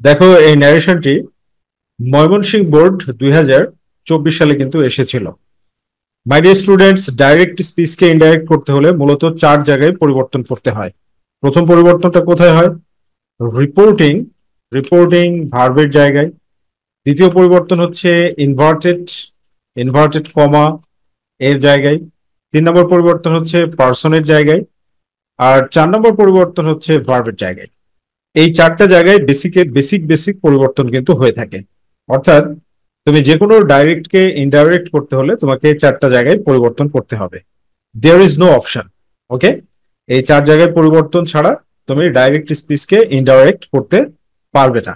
দেখো, এই ন্যারেশনটি ময়মনসিংহ বোর্ড দুই হাজার চব্বিশ সালে কিন্তু এসেছিল। মাই ডিয়ার স্টুডেন্টস ডাইরেক্ট স্পিচকে ইনডাইরেক্ট করতে হলে মূলত চার জায়গায় পরিবর্তন করতে হয়। প্রথম পরিবর্তনটা কোথায় হয়? রিপোর্টিং রিপোর্টিং ভার্বের জায়গায়। দ্বিতীয় পরিবর্তন হচ্ছে ইনভার্টেড ইনভার্টেড কমা এর জায়গায়। তিন নম্বর পরিবর্তন হচ্ছে পার্সনের জায়গায়। আর চার নম্বর পরিবর্তন হচ্ছে ভার্বের জায়গায়। এই চারটা জায়গায় বেসিকে বেসিক বেসিক পরিবর্তন কিন্তু হয়ে থাকে। অর্থাৎ তুমি যে কোনো ডাইরেক্টকে ইনডাইরেক্ট করতে হলে তোমাকে চারটা জায়গায় পরিবর্তন করতে হবে। There is no option okay এই চার জায়গায় পরিবর্তন ছাড়া তুমি ডাইরেক্ট স্পিচকে ইনডাইরেক্ট করতে পারবে না।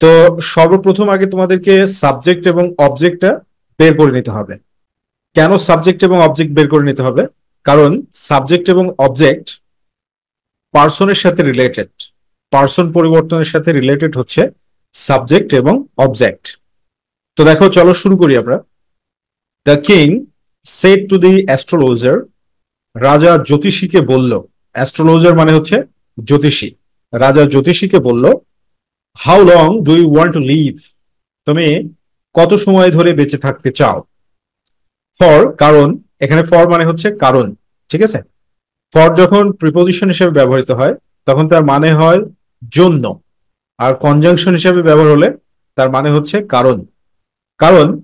তো সর্বপ্রথম আগে তোমাদেরকে সাবজেক্ট এবং অবজেক্টটা বের করে নিতে হবে। কেন সাবজেক্ট এবং অবজেক্ট বের করে নিতে হবে? কারণ সাবজেক্ট এবং অবজেক্ট পার্সনের সাথে রিলেটেড পার্সন পরিবর্তনের সাথে রিলেটেড হচ্ছে সাবজেক্ট এবং অবজেক্ট তো দেখো, চলো শুরু করি আমরা। The king set to the astrologer রাজা জ্যোতিষীকে বলল। অ্যাস্ট্রোলজার মানে হচ্ছে জ্যোতিষী। রাজা জ্যোতিষীকে বলল how long do you want to live তুমি কত সময় ধরে বেঁচে থাকতে চাও? ফর কারণ, এখানে ফর মানে হচ্ছে কারণ, ঠিক আছে? ফর যখন প্রিপোজিশন হিসেবে ব্যবহৃত হয়, তখন তার মানে হয় জন্য। আর কনজাংশন হিসেবে ব্যবহার হলে তার মানে হচ্ছে কারণ। কারণ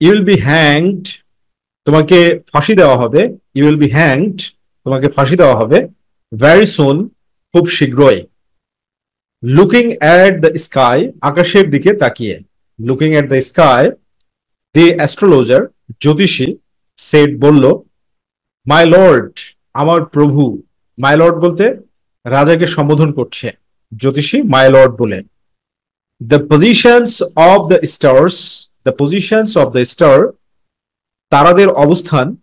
ইউ উইল বি হ্যাংড তোমাকে ফাঁসি দেওয়া হবে ইউ বি হ্যাংড তোমাকে ফাঁসি দেওয়া হবে ভ্যারি সুন খুব শীঘ্রই। লুকিং অ্যাট দ্য স্কাই আকাশের দিকে তাকিয়ে। Looking at the sky the astrologer জ্যোতিষী সেট বলল মাই লর্ড আমার প্রভু। মাই লর্ড বলতে রাজাকে সম্বোধন করছে। জ্যোতিষী মাই লর্ড বলে the positions of the stars the positions of the star তারাদের অবস্থান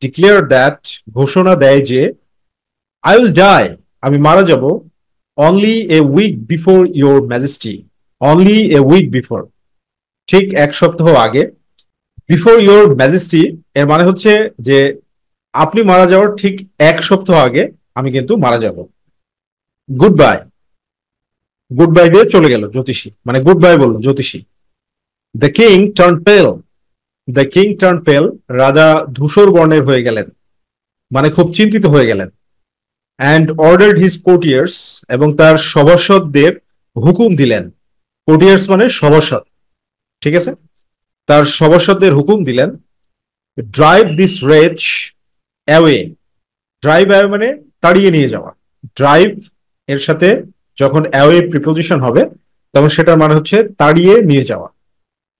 ডিক্লেয়ার দ্যাট ঘোষণা দেয় যে আই উইল ডাই আমি মারা যাব only a week before your majesty only a week before ঠিক এক সপ্তাহ আগে বিফোর ইউর ম্যাজেস্টি এর মানে হচ্ছে যে, আপনি মারা যাওয়ার ঠিক এক সপ্তাহ আগে, আমি কিন্তু মারা যাব। গুড বাই গুড বাই দিয়ে চলে গেল, জ্যোতিষী। মানে গুড বাই বলল, জ্যোতিষী। The king turn pale the king turn pale রাজা ধূসর বর্ণের হয়ে গেলেন। মানে খুব চিন্তিত হয়ে গেলেন। অ্যান্ড অর্ডার্ড হিজ কোটিয়ার্স এবং তার সভাসদদের হুকুম দিলেন। কোটিয়ার্স মানে সভাসদ। ঠিক আছে? তার সভাসদদের হুকুম দিলেন drive this wretch away drive away মানে তাড়িয়ে নিয়ে যাওয়া। ড্রাইভ এর সাথে যখন অ্যাওয়ে প্রিপোজিশন হবে, তখন সেটার মানে হচ্ছে তাড়িয়ে নিয়ে যাওয়া।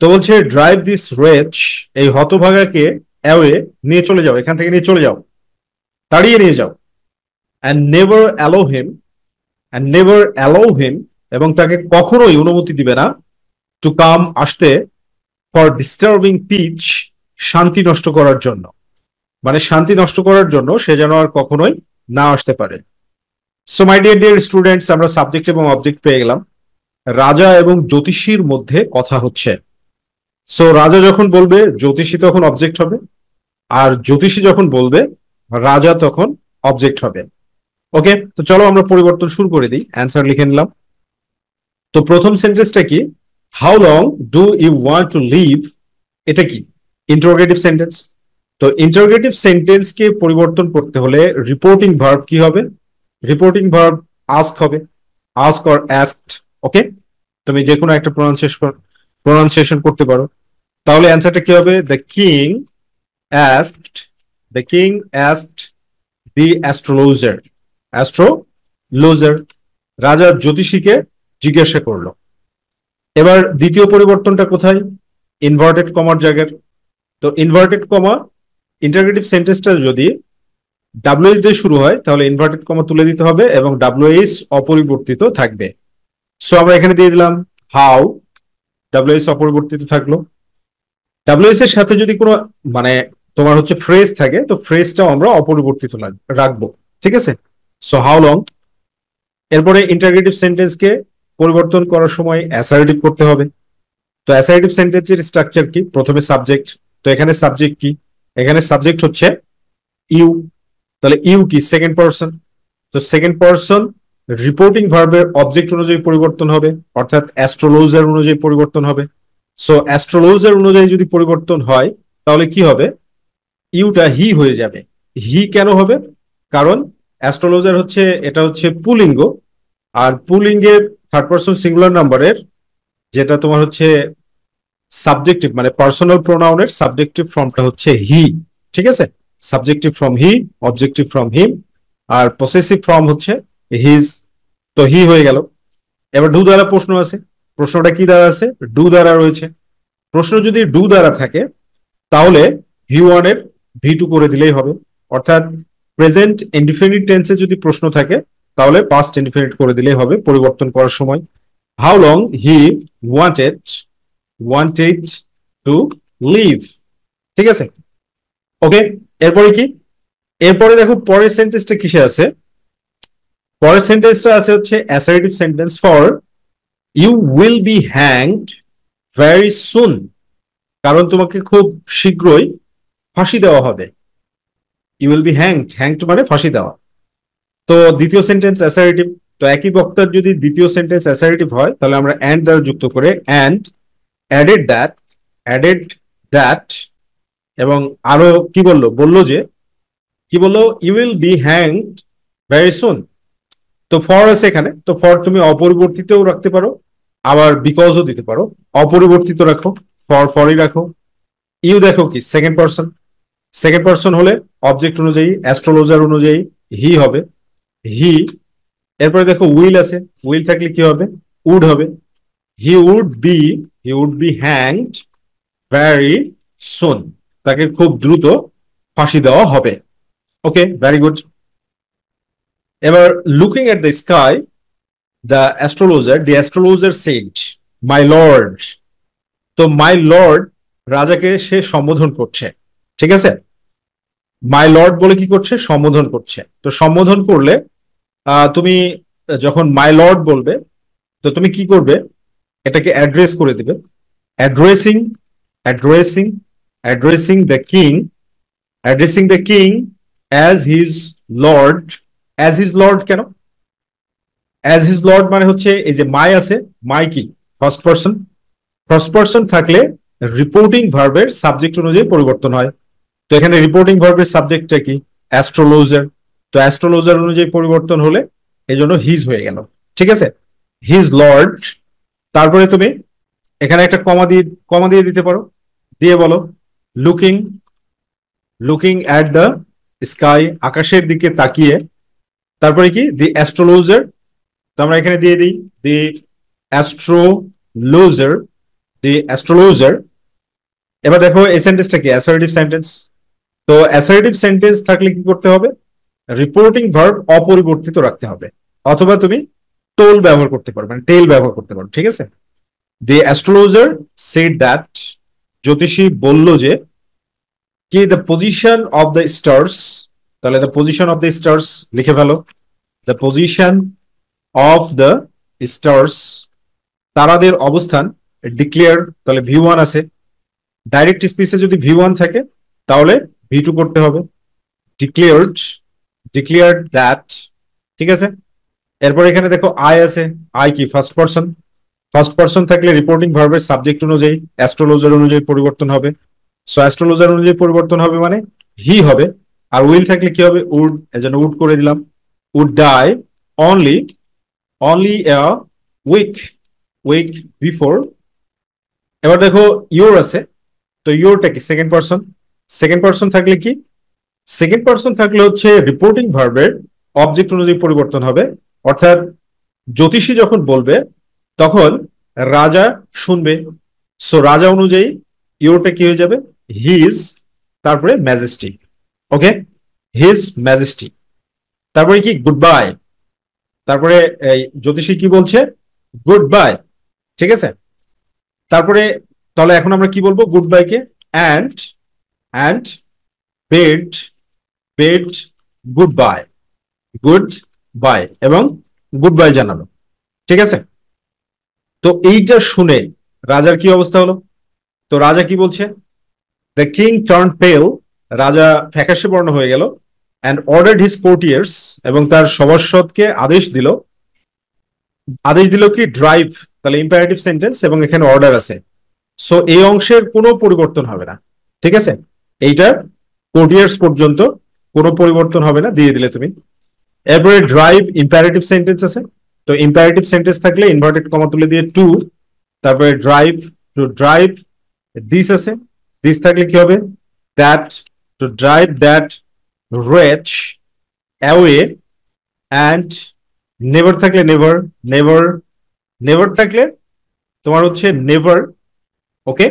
তো বলছে ড্রাইভ দিস রেচ এই হতভাগাকে অ্যাওয়ে নিয়ে চলে যাও, এখান থেকে নিয়ে চলে যাও। তাড়িয়ে নিয়ে যাও। And never allow him and never allow him এবং তাকে কখনোই অনুমতি দিবে না টু কাম আসতে ফর ডিস্টার্বিং পিচ শান্তি নষ্ট করার জন্য। মানে শান্তি নষ্ট করার জন্য সে যেন আর কখনোই না আসতে পারে। So my dear dear students আমরা সাবজেক্ট এবং অবজেক্ট পেয়ে গেলাম। রাজা এবং জ্যোতিষীর মধ্যে কথা হচ্ছে। সো রাজা যখন বলবে, জ্যোতিষী তখন অবজেক্ট হবে। আর জ্যোতিষী যখন বলবে, রাজা তখন অবজেক্ট হবে। ওকে তো চলো আমরা পরিবর্তন শুরু করে দিই। অ্যান্সার লিখে নিলাম। তো প্রথম সেন্টেন্সটা কি? How long do you want to live এটা কি? ইন্টারোগেটিভ সেন্টেন্স তো ইন্টারোগেটিভ সেন্টেন্সকে পরিবর্তন করতে হলে রিপোর্টিং ভার্ব কি হবে? রিপোর্টিং ভার্ব আস্ক হবে। আস্ক অর অ্যাস্কড ওকে তুমি যে কোনো একটা প্রনাউন্সিয়েশন প্রনাউন্সিয়েশন করতে পারো। তাহলে অ্যান্সারটা কি হবে? The king asked the king asked the astrologer astrologer রাজা জ্যোতিষীকে জিজ্ঞাসা করল। এবার দ্বিতীয় পরিবর্তনটা কোথায়? ইনভার্টেড কমার জায়গার। তো ইনভার্টেড কমা ইন্টারগ্রেটিভ সেন্টেন্সটা যদি ডাব্লিউএস দিয়ে শুরু হয়, তাহলে ইনভার্টেড কমা তুলে দিতে হবে এবং ডাব্লিউএস অপরিবর্তিত থাকবে। সো আমরা এখানে দিয়ে দিলাম হাউ ডাব্লিউএস অপরিবর্তিত থাকল। ডাব্লিউএস এর সাথে যদি কোনো মানে তোমার হচ্ছে ফ্রেজ থাকে, তো ফ্রেজটাও আমরা অপরিবর্তিত রাখব। ঠিক আছে? সো হাউ লং এরপরে ইন্টারগ্রেটিভ সেন্টেন্সকে পরিবর্তন করার সময় অ্যাসারেটিভ করতে হবে। তো অ্যাসারেটিভ সেন্টেন্সের স্ট্রাকচার কি? প্রথমে সাবজেক্ট তো এখানে সাবজেক্ট কি? এখানে সাবজেক্ট হচ্ছে ইউ তাহলে ইউ কি? সেকেন্ড পার্সন তো সেকেন্ড পার্সন রিপোর্টিং ভার্বের অবজেক্ট অনুযায়ী পরিবর্তন হবে, অর্থাৎ অ্যাস্ট্রোলজার অনুযায়ী পরিবর্তন হবে। সো অ্যাস্ট্রোলজার অনুযায়ী যদি পরিবর্তন হয়, তাহলে কি হবে? ইউটা হি হয়ে যাবে। হি কেন হবে? কারণ অ্যাস্ট্রোলজার হচ্ছে, এটা হচ্ছে পুলিঙ্গ, আর পুলিঙ্গের থার্ড পার্সন সিঙ্গুলার নাম্বারের যেটা তোমার হচ্ছে সাবজেক্টিভ মানে পার্সোনাল প্রোনাউনের সাবজেক্টিভ ফর্মটা হচ্ছে হি ঠিক আছে? Subjective from he objective from him R possessive form হচ্ছে হিজ তো হি হয়ে গেল। এবার ডু দ্বারা প্রশ্ন আছে। প্রশ্নটা কি দ্বারা আছে? ডু দ্বারা রয়েছে। প্রশ্ন যদি ডু দ্বারা থাকে, তাহলে ভি ওয়ানের ভি টু করে দিলেই হবে। অর্থাৎ প্রেজেন্ট ইনডিফিনিট টেন্সে যদি প্রশ্ন থাকে, তাহলে পাস্ট ইনডিফিনিট করে দিলেই হবে পরিবর্তন করার সময়। How long he wanted wanted to live ঠিক আছে? ওকে এরপরে কি? এরপরে দেখো পরের সেন্টেন্সটা কিসে আছে? পরের সেন্টেন্সটা আছে হচ্ছে assertive sentence for you will be hanged very soon কারণ তোমাকে খুব শীঘ্রই ফাঁসি দেওয়া হবে। You will be hanged hanged মানে ফাঁসি দেওয়া। তো দ্বিতীয় সেন্টেন্স অ্যাসারেটিভ তো একই বক্তার যদি দ্বিতীয় সেন্টেন্স অ্যাসারেটিভ হয়, তাহলে আমরা অ্যান্ড দ্বারা যুক্ত করে and added that added that এবং আরও কি বলল? বলল যে, কি বলল? You will be hanged very soon তো ফর আছে এখানে। তো ফর তুমি অপরিবর্তিতও রাখতে পারো, আবার বিকজও দিতে পারো। অপরিবর্তিত রাখো ফর ফরই রাখো। ইউ দেখো কি সেকেন্ড পার্সন সেকেন্ড পার্সন হলে অবজেক্ট অনুযায়ী অ্যাস্ট্রোলজার অনুযায়ী হি হবে। হি এরপরে দেখো উইল আছে। উইল থাকলে কি হবে? উড হবে। He would be he would be hanged very soon তাকে খুব দ্রুত ফাঁসি দেওয়া হবে। ওকে ভেরি গুড এবার looking at the sky the astrologer the astrologer sent my lord তো মাই লর্ড রাজাকে সে সম্বোধন করছে। ঠিক আছে? মাই লর্ড বলে কি করছে? সম্বোধন করছে। তো সম্বোধন করলে তুমি যখন মাই লর্ড বলবে, তো তুমি কি করবে? এটাকে অ্যাড্রেস করে দিবে। Addressing addressing addressing the king addressing the king as his lord as his lord কেন? অ্যাজ হিজ লর্ড মানে হচ্ছে এই যে মাই আছে মাই কি ফার্স্ট পার্সন ফার্স্ট পার্সন থাকলে রিপোর্টিং ভার্বের সাবজেক্ট অনুযায়ী পরিবর্তন হয়। তো এখানে রিপোর্টিং ভার্বের সাবজেক্টটা কি? অ্যাস্ট্রোলজার তো অ্যাস্ট্রোলজার অনুযায়ী পরিবর্তন হলে এই জন্য হিজ হয়ে গেল। ঠিক আছে? হিজ লর্ড তারপরে তুমি এখানে একটা কমা দিয়ে কমা দিয়ে দিতে পারো। দিয়ে বলো। Looking looking at the sky আকাশের দিকে তাকিয়ে। তারপরে কি? দি অ্যাস্ট্রোলজার তো আমরা এখানে দিয়ে দিই। দি অ্যাস্ট্রোলজার দি অ্যাস্ট্রোলজার এবার দেখো, এই সেন্টেন্সটা কি? অ্যাসারেটিভ সেন্টেন্স তো অ্যাসারেটিভ সেন্টেন্স থাকলে কি করতে হবে? রিপোর্টিং ভার্ব অপরিবর্তিত রাখতে হবে। অথবা তুমি টোল ব্যবহার করতে পারো মানে টেল ব্যবহার করতে পারো, ঠিক আছে? দি অ্যাস্ট্রোলজার সেড দ্যাট জ্যোতিষী বলল যে, কি the position of the stars তাহলে the position of the stars লিখে ফেলো। The position of the stars তারাদের অবস্থান ডিক্লেয়ার তাহলে ভি ওয়ান আছে। ডাইরেক্ট স্পিচে যদি ভি ওয়ান থাকে, তাহলে ভি টু করতে হবে। ডিক্লেয়ার্ড ডিক্লেয়ার্ড দ্যাট ঠিক আছে? এরপর এখানে দেখো আই আছে। আই কি? ফার্স্ট পার্সন ফার্স্ট পার্সন থাকলে রিপোর্টিং ভার্বের সাবজেক্ট অনুযায়ী অ্যাস্ট্রোলজার অনুযায়ী পরিবর্তন হবে। সো অ্যাস্ট্রোলজার অনুযায়ী পরিবর্তন হবে মানে হি হবে। আর উইল থাকলে কি হবে? উড এজন্য উড করে দিলাম। Would die only only a week week before এবার দেখো ইউর আছে। তো ইউরটা কি? সেকেন্ড পার্সন সেকেন্ড পার্সন থাকলে কি? সেকেন্ড পার্সন থাকলে হচ্ছে রিপোর্টিং ভার্বের অবজেক্ট অনুযায়ী পরিবর্তন হবে। অর্থাৎ জ্যোতিষী যখন বলবে তখন রাজা শুনবে। সো রাজা অনুযায়ী ইউরটা কি হয়ে যাবে? হিজ তারপরে ম্যাজেস্টি ওকে হিজ ম্যাজেস্টি তারপরে কি? গুড বাই তারপরে জ্যোতিষী কি বলছে? গুড বাই ঠিক আছে? তারপরে তাহলে এখন আমরা কি বলব? Good bye K? And and bade bade good bye good bye এবং গুড বাই জানালো, ঠিক আছে? তো এইটা শুনে রাজার কি অবস্থা হলো? তো রাজা কি বলছে? দ্য কিং টার্ন পেল রাজা ফ্যাকাশে বর্ণ হয়ে গেল অ্যান্ড অর্ডার্ড হিজ কোর্টিয়ার্স এবং তার সভাসদকে আদেশ দিল। আদেশ দিল কি ড্রাইভ তাহলে ইম্পারেটিভ সেন্টেন্স এবং এখানে অর্ডার আছে। সো এই অংশের কোনো পরিবর্তন হবে না। ঠিক আছে? এইটার কোডিয়ার্স পর্যন্ত কোনো পরিবর্তন হবে না, দিয়ে দিলে তুমি। এরপরে ড্রাইভ ইম্পারেটিভ সেন্টেন্স আছে। তো ইম্পারেটিভ সেন্টেন্স থাকলে ইনভার্টেড কমা তুলে দিয়ে টু তারপরে ড্রাইভ টু ড্রাইভ দিস আছে দিস থাকলে কি হবে? That to drive that wretch away and never থাকলে নেভার নেভার নেভার থাকলে তোমার হচ্ছে নেভার ওকে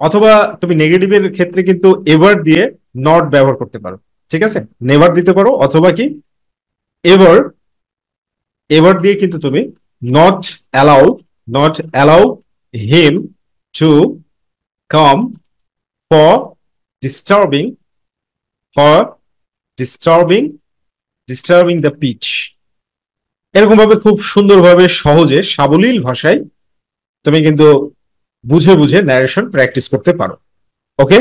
অথবা তুমি নেগেটিভের ক্ষেত্রে কিন্তু এভার দিয়ে নট ব্যবহার করতে পারো, ঠিক আছে? নেভার দিতে পারো, অথবা কি? এভার এভার দিয়ে কিন্তু তুমি not allow not allow him to come for disturbing for disturbing disturbing the peace এরকম ভাবে খুব সুন্দরভাবে সহজে সাবলীল ভাষায় তুমি কিন্তু বুঝে বুঝে ন্যারেশন প্র্যাকটিস করতে পারো। ওকে